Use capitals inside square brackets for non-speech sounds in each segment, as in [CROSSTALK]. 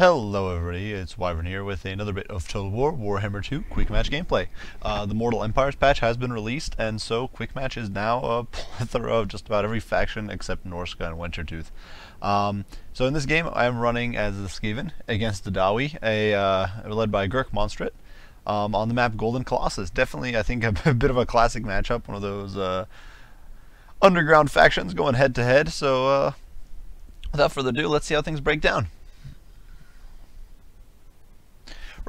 Hello everybody, it's Wyvern here with another bit of Total War Warhammer 2 Quick Match gameplay. Uh, the Mortal Empires patch has been released, and so Quick Match is now a [LAUGHS] plethora of just about every faction except Norsca and Wintertooth. Um, so in this game, I am running as the Skaven against the Dawi, a, uh, led by Gurk Monstret, um, on the map Golden Colossus. Definitely, I think, [LAUGHS] a, bit of a classic matchup, one of those uh, underground factions going head to head, so uh, without further ado, let's see how things break down.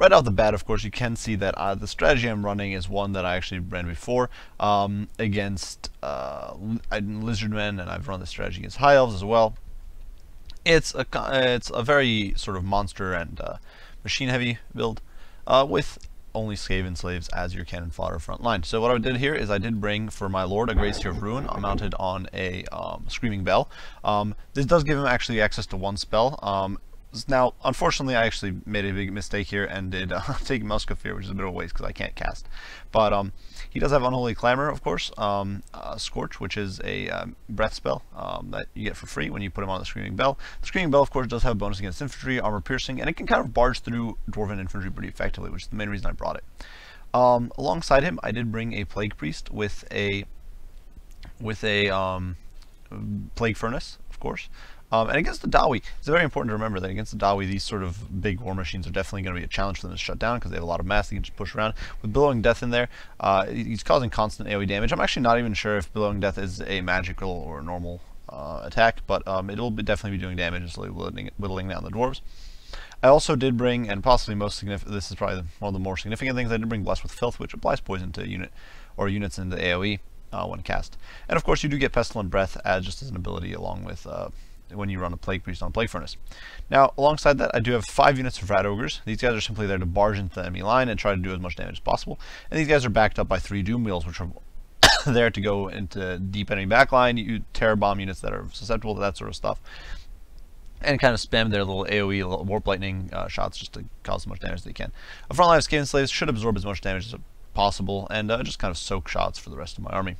Right off the bat, of course, you can see that uh, the strategy I'm running is one that I actually ran before um, against uh, Lizardmen, and I've run the strategy against High Elves as well. It's a it's a very sort of monster and uh, machine heavy build uh, with only Skaven slaves as your cannon fodder front line. So what I did here is I did bring for my lord a Grey Seer of Ruin mounted on a um, Screaming Bell. Um, this does give him actually access to one spell. Um, now, unfortunately, I actually made a big mistake here and did [LAUGHS] uh, take Muskafir, which is a bit of a waste because I can't cast. But um, he does have Unholy Clamor, of course, um, uh, Scorch, which is a um, breath spell um, that you get for free when you put him on the Screaming Bell. The Screaming Bell, of course, does have a bonus against infantry, armor piercing, and it can kind of barge through Dwarven infantry pretty effectively, which is the main reason I brought it. Um, alongside him, I did bring a Plague Priest with a with a Plague Furnace, of course. Um, and against the Dawi, it's very important to remember that against the Dawi, these sort of big war machines are definitely going to be a challenge for them to shut down because they have a lot of mass they can just push around. With Billowing Death in there, uh, he's causing constant AoE damage. I'm actually not even sure if Billowing Death is a magical or normal uh, attack, but um, it'll be definitely be doing damage and slowly whittling, whittling down the dwarves. I also did bring, and possibly most significant, this is probably one of the more significant things, I did bring Blessed with Filth, which applies poison to a unit or units in the AoE uh, when cast. And of course, you do get Pestilent Breath as just as an ability along with uh, when you run a Plague Priest on a Plague Furnace. Now, alongside that, I do have five units of Rat Ogres. These guys are simply there to barge into the enemy line and try to do as much damage as possible. And these guys are backed up by three Doom Wheels, which are [COUGHS] there to go into deep enemy backline, you terror bomb units that are susceptible to that sort of stuff. And kind of spam their little AoE, little warp lightning uh, shots just to cause as much damage as they can. A frontline of Skaven Slaves should absorb as much damage as possible and uh, just kind of soak shots for the rest of my army.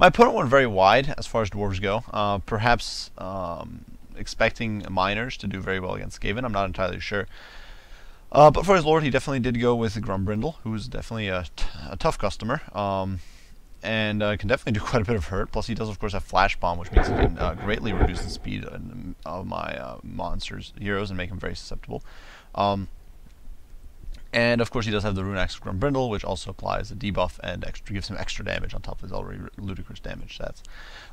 My opponent went very wide as far as dwarves go, uh, perhaps um, expecting miners to do very well against Skaven. I'm not entirely sure. Uh, but for his lord, he definitely did go with Grombrindal, who's definitely a, tough customer. Um, and uh, can definitely [LAUGHS] do quite a bit of hurt. Plus, he does, of course, have Flash Bomb, which means he can uh, greatly reduce the speed of my uh, monsters, heroes, and make them very susceptible. Um, and of course he does have the Rune Axe Grombrindal, which also applies a debuff and extra, gives him extra damage on top of his already ludicrous damage stats.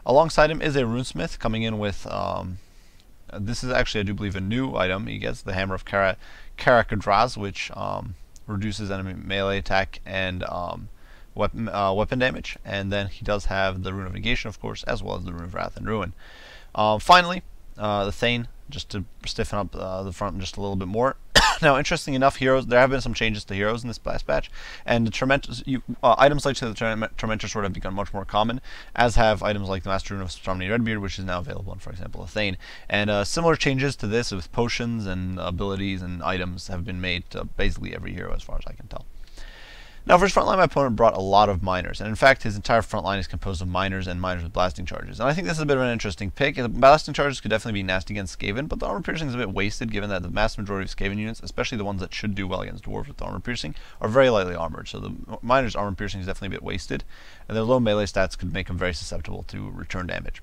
Alongside him is a Runesmith coming in with, um, this is actually I do believe a new item. He gets the Hammer of Kara Karakadraz, which um, reduces enemy melee attack and um, weapon, uh, weapon damage. And then he does have the Rune of Negation, of course, as well as the Rune of Wrath and Ruin. Um, finally, uh, the Thane, just to stiffen up uh, the front just a little bit more. [COUGHS] now, interesting enough, heroes there have been some changes to heroes in this last patch, and the Tormentors, you, uh, items like the Tormentor Sword have become much more common, as have items like the Master Rune of Stormy Redbeard, which is now available in, for example, a Thane. And uh, similar changes to this with potions and abilities and items have been made to basically every hero, as far as I can tell. Now for his front line, my opponent brought a lot of miners, and in fact his entire front line is composed of miners and miners with blasting charges. And I think this is a bit of an interesting pick. The blasting charges could definitely be nasty against Skaven, but the armor piercing is a bit wasted given that the vast majority of Skaven units, especially the ones that should do well against dwarves with armor piercing, are very lightly armored. So the miners' armor piercing is definitely a bit wasted, and their low melee stats could make them very susceptible to return damage.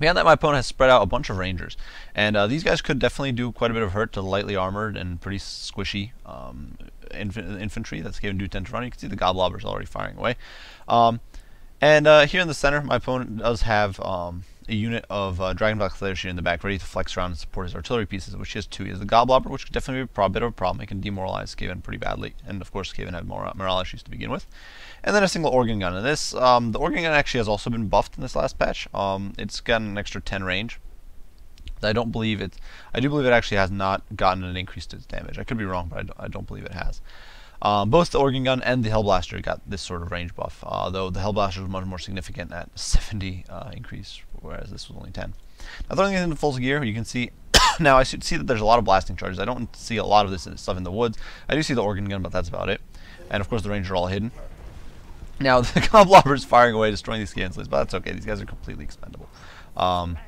Beyond that, my opponent has spread out a bunch of rangers, and uh, these guys could definitely do quite a bit of hurt to lightly armored and pretty squishy um, inf infantry that's given due 10 to run. You can see the Goblobbers already firing away. Um, and uh, here in the center, my opponent does have um, a unit of uh, Dragonback Slayers here in the back, ready to flex around and support his artillery pieces, which he has two. He has the Goblobber, which could definitely be a bit of a problem. It can demoralize Skaven pretty badly, and of course Skaven had more morale issues to begin with. And then a single organ gun. And this, um, the organ gun actually has also been buffed in this last patch. Um, it's got an extra 10 range. I don't believe it. I do believe it actually has not gotten an increase to its damage. I could be wrong, but I don't, I don't believe it has. Um, both the organ gun and the Hellblaster got this sort of range buff, uh, though the Hellblaster was much more significant at [LAUGHS] 70 uh, increase, whereas this was only 10. Now throwing it into full gear, you can see [COUGHS] now I see that there's a lot of blasting charges. I don't see a lot of this stuff in the woods. I do see the organ gun, but that's about it. And of course the Ranger are all hidden. Now [LAUGHS] the Goblobber is firing away, destroying these Scanslings, but that's okay. These guys are completely expendable. Um,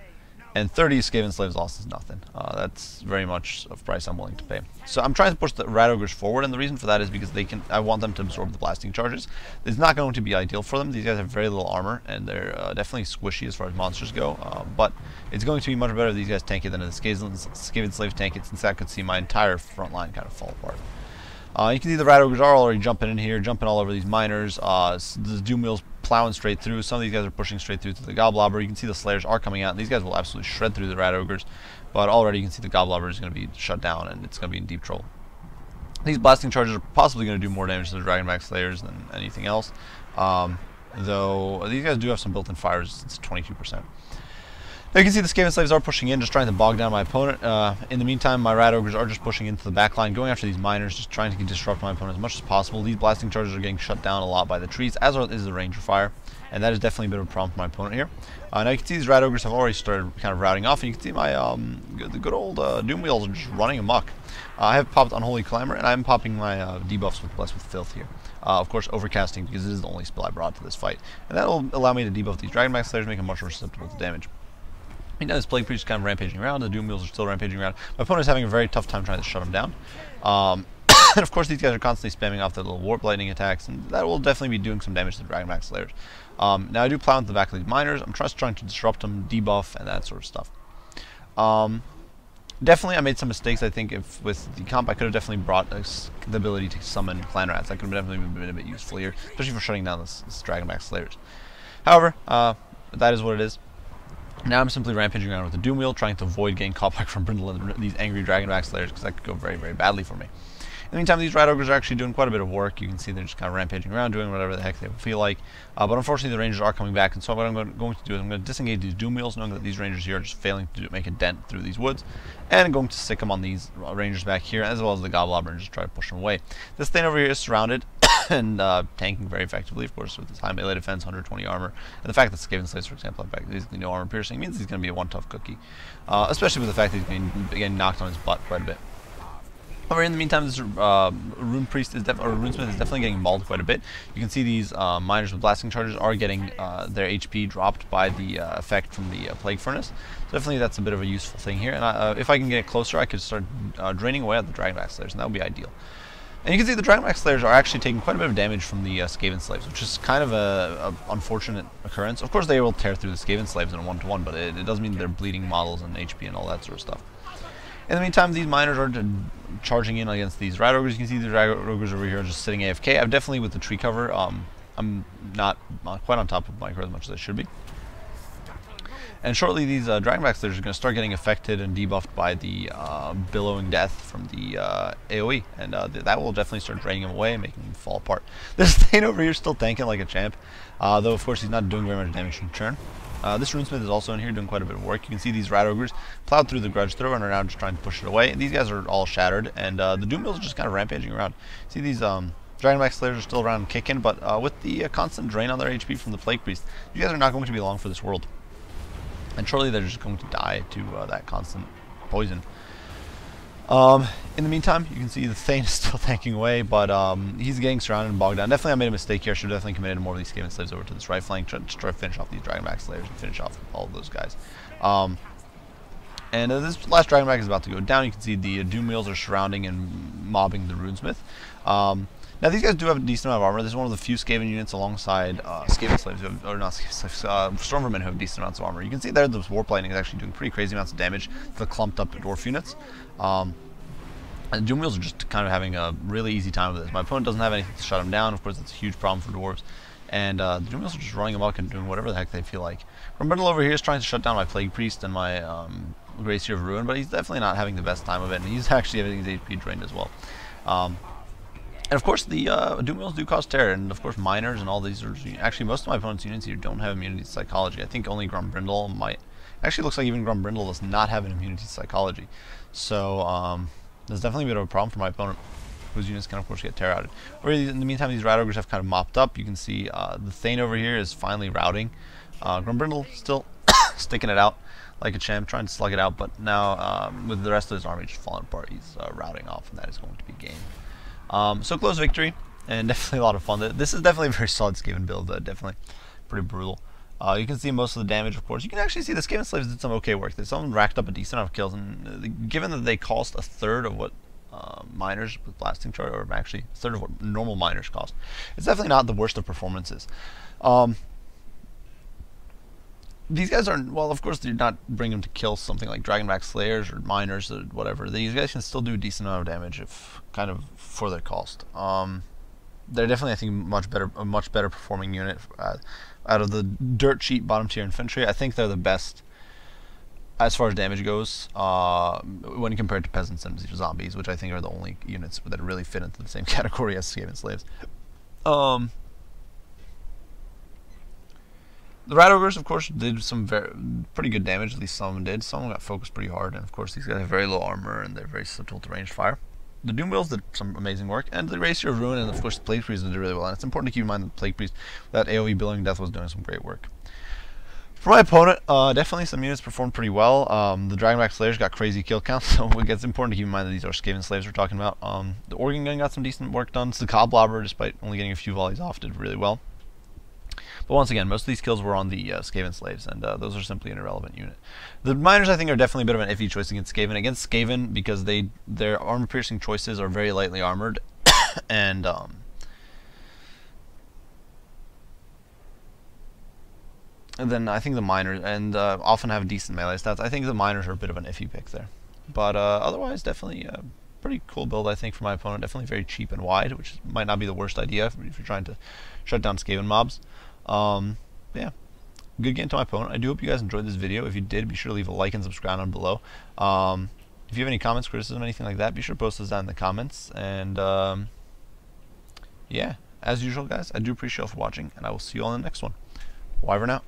and 30 Skaven Slaves lost is nothing. Uh, that's very much a price I'm willing to pay. So I'm trying to push the Rat Ogres forward, and the reason for that is because they can. I want them to absorb the blasting charges. It's not going to be ideal for them. These guys have very little armor, and they're uh, definitely squishy as far as monsters go. Uh, but it's going to be much better if these guys tank it than if the Skaven, Skaven Slaves tank it, since that could see my entire front line kind of fall apart. Uh, you can see the Rat Ogres are already jumping in here, jumping all over these miners. Uh, the Doom Wheel's plowing straight through. Some of these guys are pushing straight through to the Goblobber. You can see the Slayers are coming out. These guys will absolutely shred through the Rat Ogres. But already you can see the Goblobber is going to be shut down, and it's going to be in deep trouble. These blasting charges are possibly going to do more damage to the Dragonback Slayers than anything else. Um, though these guys do have some built-in fires. It's 22%. Now you can see the Skaven Slaves are pushing in, just trying to bog down my opponent. Uh, in the meantime, my Rat Ogres are just pushing into the back line, going after these miners, just trying to disrupt my opponent as much as possible. These blasting charges are getting shut down a lot by the trees, as is the Ranger Fire, and that is definitely a bit of a problem for my opponent here. Uh, now you can see these Rat Ogres have already started kind of routing off, and you can see my um, the good old uh, Doom Wheels are just running amok. Uh, I have popped Unholy Clamor, and I'm popping my uh, debuffs with Bless with Filth here. Uh, of course, Overcasting, because it is the only spell I brought to this fight. And that will allow me to debuff these Dragon Dragonback Slayers, make them much more susceptible to damage. He knows Plague Priest is kind of rampaging around, the Doom Wheels are still rampaging around. My opponent is having a very tough time trying to shut him down. Um, [COUGHS] and of course these guys are constantly spamming off their little Warp Lightning attacks, and that will definitely be doing some damage to the Dragonback Slayers. Um, now I do plow into the back of these miners, I'm just trying to disrupt them, debuff, and that sort of stuff. Um, definitely I made some mistakes, I think, if with the comp I could have definitely brought the ability to summon Clan Rats. That could have definitely been a bit useful here, especially for shutting down this, this Dragonback Slayers. However, uh, that is what it is. Now I'm simply rampaging around with the Doom Wheel, trying to avoid getting caught back from Brindle and these angry Dragonback Slayers, because that could go very, very badly for me. In the meantime, these Rat Ogres are actually doing quite a bit of work. You can see they're just kind of rampaging around, doing whatever the heck they feel like. Uh, but unfortunately, the Rangers are coming back, and so what I'm going to do is I'm going to disengage these Doom Wheels, knowing that these Rangers here are just failing to do, make a dent through these woods, and I'm going to stick them on these Rangers back here, as well as the Goblobber, and just try to push them away. This thing over here is surrounded, [LAUGHS] and uh, tanking very effectively, of course, with his high melee defense, 120 armor, and the fact that Skaven Slaves, for example, have basically no armor piercing means he's going to be a one tough cookie, uh, especially with the fact that he's getting, getting knocked on his butt quite a bit. However, in the meantime, this uh, Rune Priest is or Runesmith is definitely getting mauled quite a bit. You can see these uh, miners with blasting charges are getting uh, their HP dropped by the uh, effect from the uh, Plague Furnace. So definitely that's a bit of a useful thing here. And I, uh, if I can get it closer, I could start draining away at the dragon Slayers, and that would be ideal. And you can see the Dragonback Slayers are actually taking quite a bit of damage from the uh, Skaven Slaves, which is kind of a, a, unfortunate occurrence. Of course, they will tear through the Skaven Slaves in a one-to-one, -one, but it, it, does mean they're bleeding models and HP and all that sort of stuff. In the meantime, these miners are charging in against these Rat Ogres. You can see the Rat Ogres over here just sitting AFK. I'm definitely with the tree cover. Um, I'm not, quite on top of Micro as much as I should be. And shortly, these uh, Dragonback Slayers are going to start getting affected and debuffed by the uh, Billowing Death from the uh, AoE. And uh, th that will definitely start draining him away and making him fall apart. [LAUGHS] This Thane over here is still tanking like a champ. Uh, though, of course, he's not doing very much damage in turn. Uh, this Runesmith is also in here doing quite a bit of work. You can see these Rat Ogres plowed through the Grudge Thrower and are now just trying to push it away. And these guys are all shattered, and uh, the Doom Wheels are just kind of rampaging around. See these um, Dragonback Slayers are still around kicking, but uh, with the uh, constant drain on their HP from the Plague Priest, you guys are not going to be long for this world. And surely they're just going to die to uh, that constant poison. Um, in the meantime, you can see the Thane [LAUGHS] is still tanking away, but um, he's getting surrounded and bogged down. Definitely I made a mistake here. Should have definitely committed more of these Skaven Slaves over to this right flank to, to try to finish off these Dragonback Slayers and finish off all of those guys. Um, and uh, this last Dragonback is about to go down. You can see the uh, Doom Wheels are surrounding and mobbing the Runesmith. Um, now these guys do have a decent amount of armor. This is one of the few Skaven units alongside uh, Skaven slaves, who have, or not Skaven uh, who have decent amounts of armor. You can see there the Lightning is actually doing pretty crazy amounts of damage to the clumped up Dwarf units. Um, and Doom Wheels are just kind of having a really easy time with this. My opponent doesn't have anything to shut him down. Of course, that's a huge problem for Dwarves. And uh, the Doom Wheels are just running amok and doing whatever the heck they feel like. Grombrindal over here is trying to shut down my Plague Priest and my um, Grey Seer of Ruin, but he's definitely not having the best time of it, and he's [LAUGHS] actually having his HP drained as well. Um, and of course, the uh, Doom Wheels do cause terror, and of course, miners and all these are actually most of my opponent's units here don't have immunity to psychology. I think only Grombrindal might. Actually, looks like even Grombrindal does not have an immunity to psychology. So um, there's definitely a bit of a problem for my opponent, whose units can of course get terror outed. Or in the meantime, these Rat Ogres have kind of mopped up. You can see uh, the Thane over here is finally routing. Uh, Grombrindal still [COUGHS] sticking it out like a champ, trying to slug it out, but now um, with the rest of his army just falling apart, he's uh, routing off, and that is going to be game. Um, so close victory, and [LAUGHS] definitely a lot of fun. This is definitely a very solid Skaven build, uh, definitely pretty brutal. Uh, you can see most of the damage, of course. You can actually see the Skaven Slaves did some okay work. They some racked up a decent amount of kills, and uh, given that they cost a third of what uh, miners with blasting charge, or actually a third of what normal miners cost, it's definitely not the worst of performances. Um, these guys aren't well, of course, you're not bringing them to kill something like Dragonback Slayers or Miners or whatever. These guys can still do a decent amount of damage if kind of for their cost. Um, they're definitely, I think, much better, a much better performing unit uh, out of the dirt cheap bottom tier infantry. I think they're the best as far as damage goes uh, when compared to peasants and zombies, which I think are the only units that really fit into the same [LAUGHS] category as Skaven slaves. Um, the Rat Ogres, of course, did some very, pretty good damage. At least some did. Some got focused pretty hard. And, of course, these guys have very low armor and they're very susceptible to ranged fire. The Doom Wheels did some amazing work. And the Grey Seer of Ruin and, of course, the Plague Priest did really well. And it's important to keep in mind that the Plague Priest, that AoE Billowing Death, was doing some great work. For my opponent, uh, definitely some units performed pretty well. Um, the Dragonback Slayers got crazy kill counts, [LAUGHS] so it's important to keep in mind that these are Skaven Slaves we're talking about. Um, the Organ Gun got some decent work done. The Goblobber, despite only getting a few volleys off, did really well. But once again, most of these kills were on the uh, Skaven slaves, and uh, those are simply an irrelevant unit. The miners, I think, are definitely a bit of an iffy choice against Skaven. Against Skaven, because they their armor-piercing choices are very lightly armored, [COUGHS] and um, and then I think the miners and uh, often have decent melee stats. I think the miners are a bit of an iffy pick there, but uh, otherwise, definitely a pretty cool build. I think for my opponent, definitely very cheap and wide, which might not be the worst idea if you're trying to shut down Skaven mobs. Um, yeah, good game to my opponent. I do hope you guys enjoyed this video. If you did, be sure to leave a like and subscribe down below. Um, if you have any comments, criticism, anything like that, be sure to post those down in the comments. And um, yeah, as usual, guys, I do appreciate you all for watching, and I will see you all in the next one. Wyvern out.